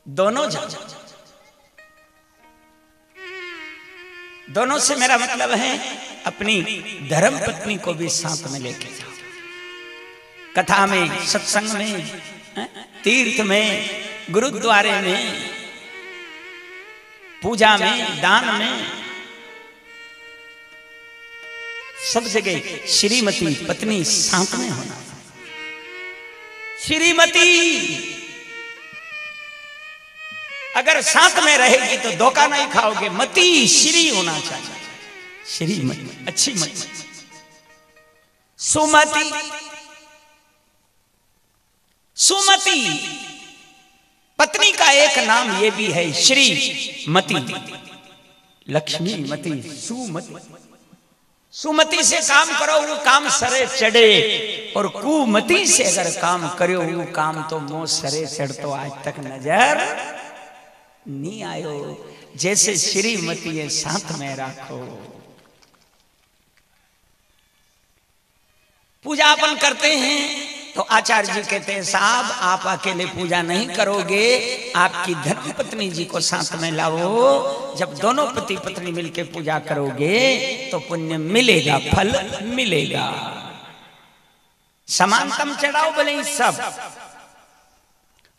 दोनों जाओ। दोनों से मेरा मतलब है अपनी धर्म पत्नी को भी साथ में लेके जाओ। कथा में सत्संग में तीर्थ में गुरुद्वारे में पूजा में दान में सब जगह श्रीमती पत्नी साथ में होना। श्रीमती, अगर साथ में रहेगी तो धोखा नहीं खाओगे। मती श्री होना चाहिए। श्रीमती, अच्छी मती। सुमति सुमति, पत्नी का एक नाम ये भी है श्री मती लक्ष्मी मती सुमति। सुमति से काम करो, वो काम सरे चढ़े। और कुमति से अगर काम करो वो काम तो मो सरे चढ़ तो आज तक नज़र नहीं आयो। जैसे श्रीमती है, साथ में राखो। पूजा अपन करते हैं। तो आचार्य जी कहते हैं, साहब, आप अकेले पूजा नहीं करोगे, आपकी धर्म पत्नी जी को साथ में लाओ। जब दोनों पति पत्नी मिलकर पूजा करोगे तो पुण्य मिलेगा, फल मिलेगा। समानतम चढ़ाओ बोले सब।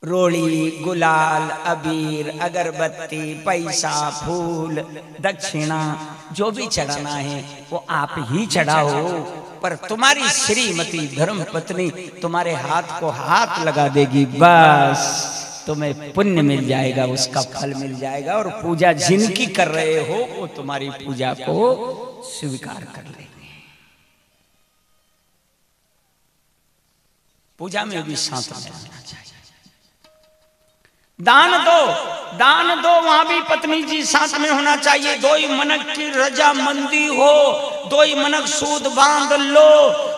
रोड़ी गुलाल, अबीर, अगरबत्ती, पैसा, फूल, दक्षिणा, जो भी चढ़ाना है, वो आप ही चढ़ाओ। पर तुम्हारी श्रीमती धर्म पत्नी तुम्हारे हाथ को हाथ लगा देगी, बस। तुम्हें पुण्य मिल जाएगा, उसका फल मिल जाएगा, और पूजा जिनकी कर रहे हो, वो तुम्हारी पूजा को स्वीकार कर लेंगे। पूजा में भी में रहना चाहिए। दान दो दान दो, वहाँ भी पत्नी जी साथ में होना चाहिए। दो ही मनक की रजामंदी हो दो ही मनक सूद बाँध लो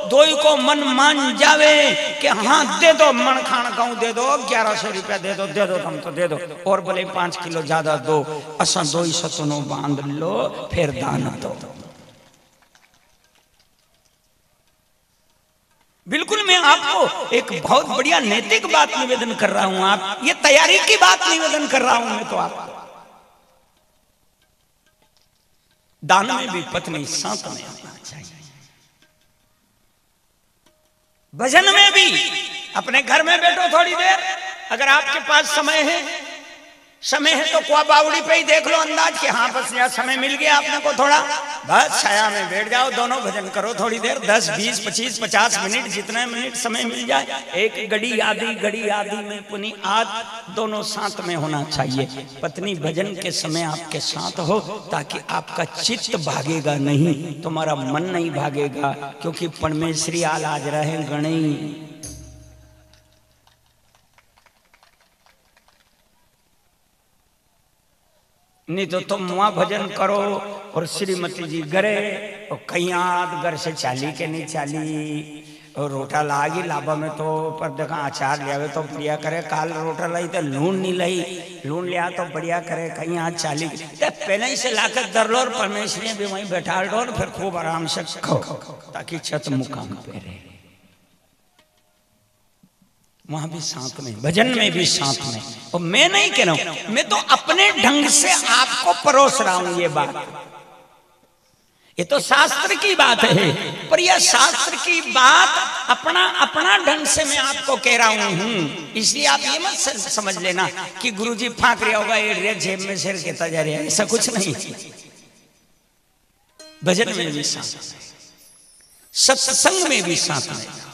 दो ही को मन मान जावे कि हाँ दे दो, मन खान गाँव दे दो ग्यारह सौ रुपया दे दो दे दो तुम तो दे दो। और बोले, पाँच किलो ज़्यादा दो, असा दो ही सतनो बाँध लो, फिर दान दो। बिल्कुल मैं आपको एक बहुत बढ़िया नैतिक बात निवेदन कर रहा हूँ आप, ये तैयारी की बात निवेदन कर रहा हूँ मैं तो आपको दान में भी पत्नी साथ में होना चाहिए। भजन में भी, अपने घर में बैठो थोड़ी देर, अगर आपके पास समय है समय है तो कुआ बावड़ी पे ही देख लो अंदाज कि हाँ बस यहाँ समय मिल गया आपने को थोड़ा। बस छाया में बैठ जाओ, दोनों भजन करो थोड़ी देर, दस, बीस, पच्चीस, पचास मिनट, जितने मिनट समय मिल जाए। एक घड़ी आदि घड़ी आदि में पुनी आध दोनों साथ में होना चाहिए। पत्नी, भजन के समय आपके साथ हो, ताकि आपका चित्त भागेगा नहीं, तुम्हारा मन नहीं भागेगा, क्योंकि परमेश्वरी आल आज रहे गणई नहीं तो तुम वहाँ भजन करो और श्रीमती जी गरे और कहीं आध घर से चाली के नहीं चाली। और रोटा लागी लाभा में तो पर देखा अचार लिया तो बढ़िया करे, काल रोटा लाई तो लून नहीं लाई। लून लिया तो बढ़िया करे, कहीं आज चाली। ते पहले ही से लाकर दर लो और परमेश्वरी भी वहीं बैठा लो फिर खूब आराम से ताकि छत मुकाम पे रहे। वहाँ भी साथ में, भजन में भी साथ में। और मैं नहीं कह रहा हूँ, मैं तो अपने ढंग से आपको परोस रहा हूँ ये बात। ये तो शास्त्र की बात है, पर यह शास्त्र की बात अपना अपना ढंग से मैं आपको कह रहा हूँ। इसलिए आप ये मत समझ लेना कि गुरुजी फांक रहा होगा ये जेब में सिर कहता जा रहा है, ऐसा कुछ नहीं। भजन में भी साथ सत्संग में भी साथ में।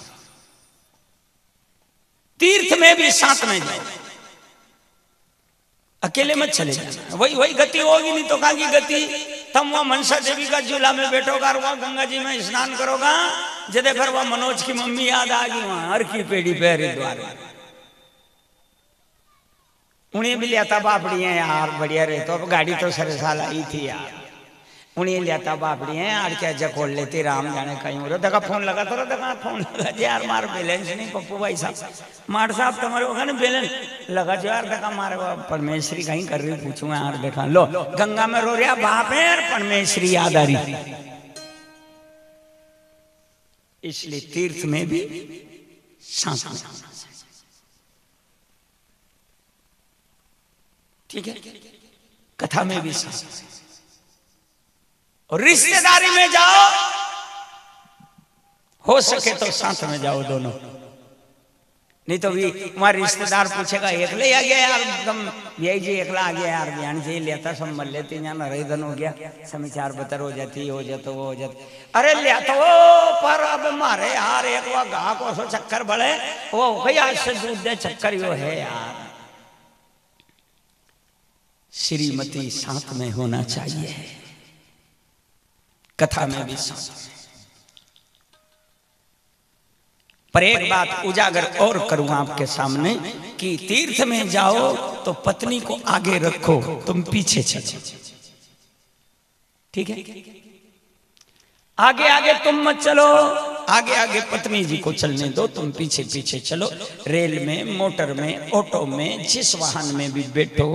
तीर्थ में भी साथ में जाओ। अकेले मत चले जाना वही वही गति होगी नहीं तो कहा गति? तुम वहाँ मनसा देवी का झूला में बैठोगा और वहाँ गंगा जी में स्नान करोगा। जदे फिर वह मनोज की मम्मी याद आ गई, वहाँ हर की पेड़ी पे हरिद्वार। में उन्हें भी लिया था बापड़ी है यार, बढ़िया रहे तो। गाड़ी तो सरे साल आई थी यार। था बापड़ी है क्या लेती, राम जाने कहीं हो? देखा, फ़ोन लगा तो देखा, फ़ोन लगा, यार, मार बैलेंस नहीं, पप्पू भाई साहब, मार साहब, तुम्हारे बैलेंस लगा, जो यार, देखा, मारे परमेश्वरी कहीं कर रही पूछूँगा यार, देखा, लो, गंगा में रो रहा, बाप है यार, परमेश्वरी याद आ रही। इसलिए तीर्थ में भी ठीक है? कथा में भी सांस रिश्तेदारी में जाओ। हो सके तो साथ में जाओ दोनों। नहीं तो भी हमारे रिश्तेदार पूछेगा, एकले आ गया यार एकदम यही जी एकला आ गया यार, बयान जी लेता, सब मल लेते, यहाँ हरिधन हो गया, समाचार बतर हो जाती, हो जाता, वो हो जाता। अरे लिया तो पर अब मारे यार, एक वो गा को सो चक्कर बड़े। वो कई आज से दूध दे, चक्कर यो है यार। श्रीमती साथ में होना चाहिए। कथा में भी पर एक बात उजागर और करूँ आपके सामने कि तीर्थ में जाओ तो पत्नी को आगे रखो, तुम पीछे चलो। ठीक है? आगे आगे तुम मत चलो। आगे आगे पत्नी जी को चलने दो, तुम पीछे पीछे चलो। रेल में, मोटर में, ऑटो में, जिस वाहन में भी बैठो,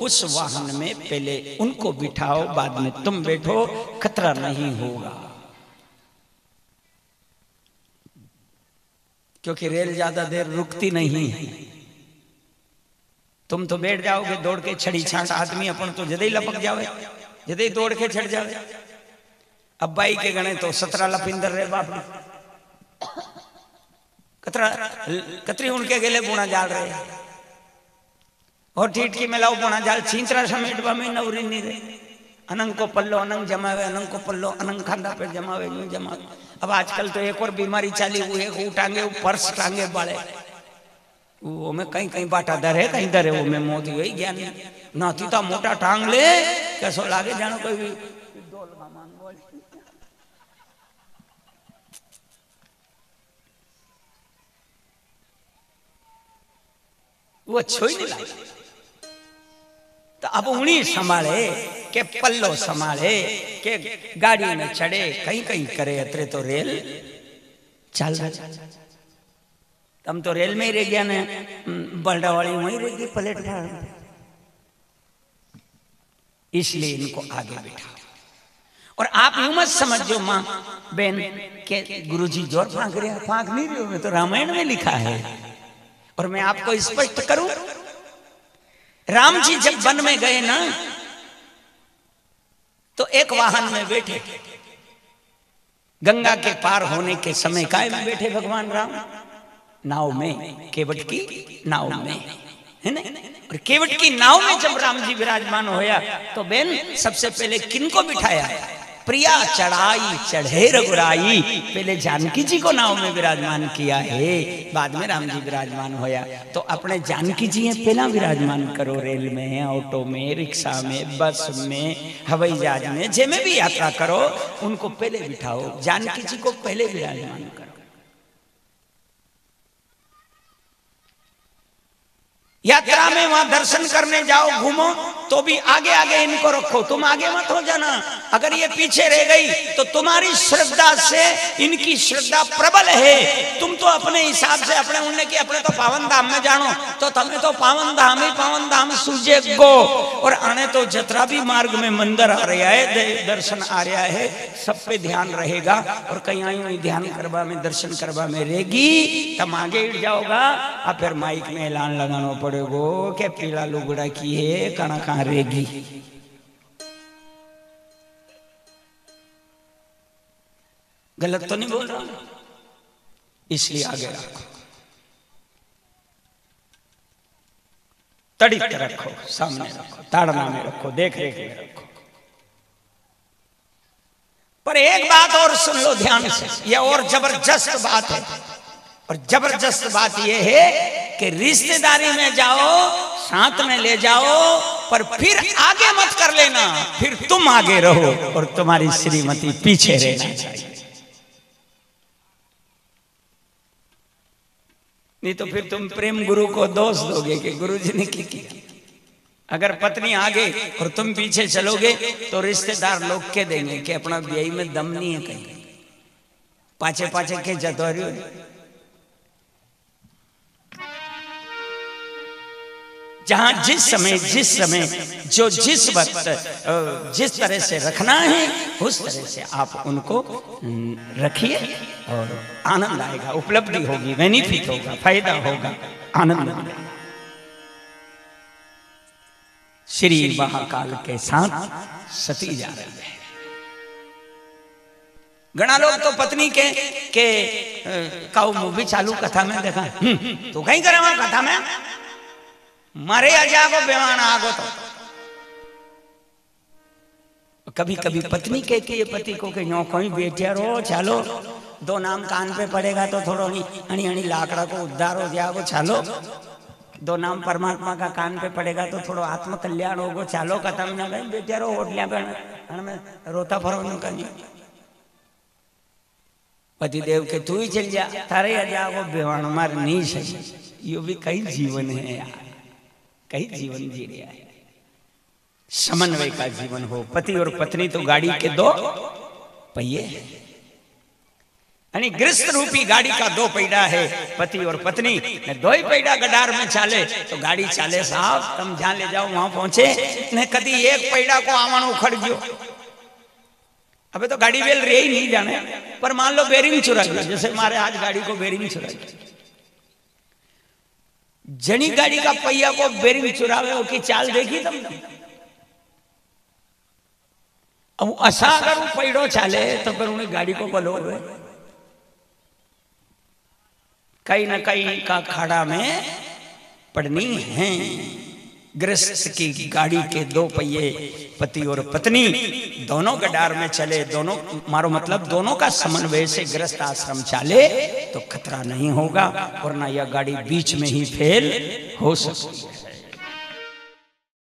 उस वाहन में पहले उनको बिठाओ, बाद में तुम बैठो, खतरा नहीं होगा। क्योंकि रेल ज़्यादा देर रुकती नहीं है। तुम तो बैठ जाओगे, दौड़ के छड़ी छाट, आदमी अपन तो जदे लपक जावे, जदे दौड़ के छड़ जावे। अब बाई के गणे तो सत्रह लपिंदर रे बाप कतरा कतरी उनके गेले बुना जाल रहे। और ठीट की मिलाओ बुना जाल छींतरा समेट में नवरी नहीं रहे। अनंग को पल्लो, अनंग जमावे, अनंग को पल्लो, अनंग खांदा पे जमावे, यूँ जमावे। अब आजकल तो एक और बीमारी चाली हुई है वो टांगे पर्स टांगे बाड़े। वो में कहीं कहीं बाटा दर है, कहीं दर है, वो में मोदी हुई ज्ञान। नाती तो मोटा टांग ले, कैसो लागे जानो कोई भी। वो ही नहीं लगे तो अब उन्हीं संभाले, के पल्लो संभाले, के गाड़ी में चढ़े कहीं कहीं करे, अतरे तो रेल। चल। हम तो रेल में ही रह गया ने। बल्डा वाली वहीं रह गई प्लेटफॉर्म इसलिए इनको आगे बैठा। और आप यूँ मत समझो माँ, बहन, के गुरुजी ज़ोर फांक रहे फांक नहीं रहे तो रामायण में लिखा है। और मैं आपको स्पष्ट करूँ राम जी जब वन में गए ना तो एक वाहन में बैठे। गंगा के पार होने के समय काय में बैठे भगवान राम। नाव में केवट की नाव में है ना? और केवट की नाव में जब राम जी विराजमान होया तो बेन सबसे पहले किनको बिठाया? प्रिया चढ़ाई, चढ़े रघुराई। पहले जानकी जी को नाव में विराजमान किया है, बाद में राम जी विराजमान होया। तो अपने जानकी जी है, पहला विराजमान करो रेल में, ऑटो में, रिक्शा में, बस में, हवाई जहाज़ में, जेमे भी यात्रा करो, उनको पहले बिठाओ। जानकी जी को पहले विराजमान करो। यात्रा में वहाँ दर्शन करने जाओ, घूमो तो भी आगे आगे इनको रखो। तुम आगे मत हो जाना। अगर ये पीछे रह गई तो तुम्हारी श्रद्धा से इनकी श्रद्धा प्रबल है। तुम तो अपने हिसाब से, अपने उनने की अपने तो पावन धाम में जानो तो तुम्हें तो पावन धाम ही पावन धाम सूझे गो। और आने तो जतरा भी मार्ग में मंदिर आ रहा है दर्शन आ रहा है, सब पे ध्यान रहेगा। और कहीं आई ध्यान करवा में, दर्शन करवा में रहेगी, तब आगे जाओगा। अब फिर माइक में ऐलान लगाना पड़ेगो। के पीला लुगड़ा की है कणा कहा रेगी गलत तो नहीं बोल रहा इसलिए आगे रखो तड़ित रखो सामने रखो ताड़ना में रखो देख रेख में रखो पर एक बात और सुन लो ध्यान से यह और ज़बरदस्त बात है और ज़बरदस्त बात यह है कि रिश्तेदारी में जाओ, साथ में ले जाओ, पर फिर आगे मत कर लेना। फिर तुम आगे रहो और तुम्हारी श्रीमती पीछे रहना। नहीं तो फिर तुम प्रेम गुरु को दोष दोगे कि गुरु जी ने क्या किया? अगर पत्नी आगे और तुम पीछे चलोगे तो रिश्तेदार लोग के देंगे कि अपना ब्याई में दम नहीं है कहीं। पाछे पाछे के जतोरियो जहाँ जिस समय जिस समय जो जिस वक्त जिस तरह से रखना है उस तरह से आप उनको रखिए और आनंद आएगा उपलब्धि होगी बेनिफिट होगा फ़ायदा होगा आनंद श्री महाकाल के साथ सती जा रही है। घना लोग तो पत्नी के के काऊ मूवी चालू कथा में देखा। हम्म, तो कहीं करे वहाँ कथा में? मारे आ जागो बेवान आगो तो। कभी कभी पत्नी कहती है पति को कि यो कोई बेटिया रो चालो। दो नाम कान पे पड़ेगा तो थोड़ो हणी हणी लाकड़ा को उद्धार हो जाएगो चालो। दो नाम परमात्मा का कान पे पड़ेगा तो थोड़ो आत्म कल्याण होगो चालो। कथा में ना गई बेटिया रो होटलिया पे हण में रोता फरो कहीं। पति देव के तू ही चल जा तारे आ जाओ बेवान मार नहीं सही यो भी कई जीवन है यार। कई जीवन जी रहा है समन्वय का जीवन हो, पति और पत्नी तो गाड़ी के दो पहिए। यानी गृहस्थ रूपी गाड़ी का दो पैडा है, पति और पत्नी दो ही पैडा गडार में चाले तो गाड़ी चाले साहब, तुम जहाँ ले जाओ, वहाँ पहुँचे, ने कदी एक पैडा को आवाण उखड़ गयो। अबे तो गाड़ी वेल रे ही नहीं जाने, पर मान लो बेरिंग चुरा गया, जैसे हमारे आज गाड़ी को बेरिंग चुरा गया। जनी गाड़ी का पहिया को बेरिंग चुरावे हो की चाल देखी तुमने? अब असा अगर वो पैडो चाले तो फिर उन्हें गाड़ी को बलो हुए कहीं ना कहीं का खाड़ा में पड़नी है। गृहस्थ की गाड़ी के दो पहिए, पति और पत्नी दोनों गडार में चले, दोनों, मारो मतलब दोनों का समन्वय से ग्रस्त आश्रम चले तो खतरा नहीं होगा, वरना यह गाड़ी बीच में ही फेल हो सकती है